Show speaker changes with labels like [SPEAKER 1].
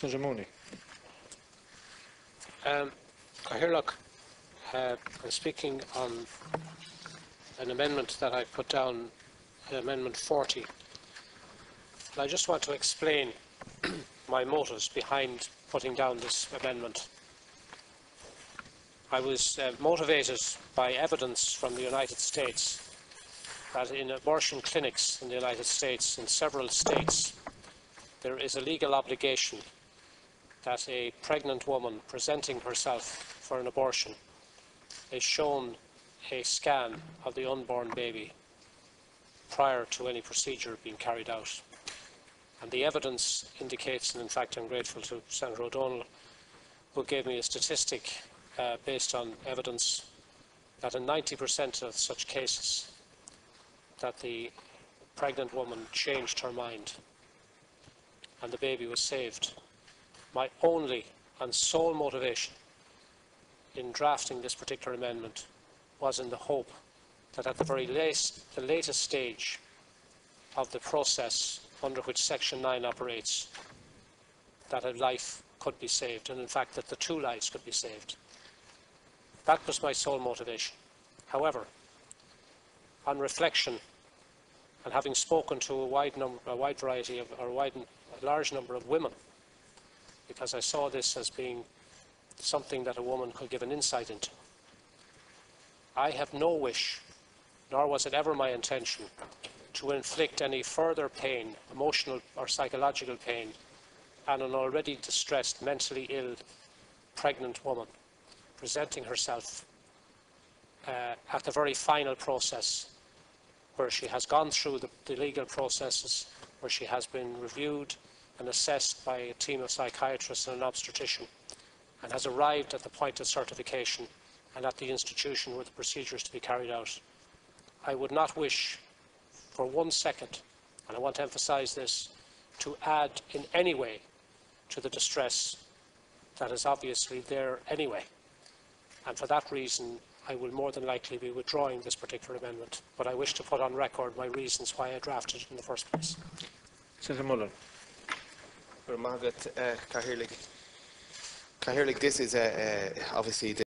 [SPEAKER 1] Senator Mooney.
[SPEAKER 2] Um, uh, I'm speaking on an amendment that I put down, Amendment 40. And I just want to explain my motives behind putting down this amendment. I was uh, motivated by evidence from the United States that in abortion clinics in the United States, in several states, there is a legal obligation that a pregnant woman presenting herself for an abortion is shown a scan of the unborn baby prior to any procedure being carried out. And the evidence indicates, and in fact I'm grateful to Senator Ó Domhnaill, who gave me a statistic uh, based on evidence that in 90% of such cases that the pregnant woman changed her mind and the baby was saved. My only and sole motivation in drafting this particular amendment was in the hope that at the very latest, the latest stage of the process under which Section 9 operates, that a life could be saved, and in fact that the two lives could be saved. That was my sole motivation. However, on reflection, and having spoken to a wide, number, a wide variety of, or a, wide, a large number of women, because I saw this as being something that a woman could give an insight into. I have no wish, nor was it ever my intention, to inflict any further pain, emotional or psychological pain, on an already distressed, mentally ill, pregnant woman presenting herself uh, at the very final process where she has gone through the, the legal processes, where she has been reviewed and assessed by a team of psychiatrists and an obstetrician, and has arrived at the point of certification and at the institution where the procedure is to be carried out. I would not wish for one second, and I want to emphasise this, to add in any way to the distress that is obviously there anyway. And for that reason, I will more than likely be withdrawing this particular amendment. But I wish to put on record my reasons why I drafted it in the first place.
[SPEAKER 1] Senator Mullen.
[SPEAKER 3] Margaret uh, Cathaoirleach. Cathaoirleach, this is uh, uh, obviously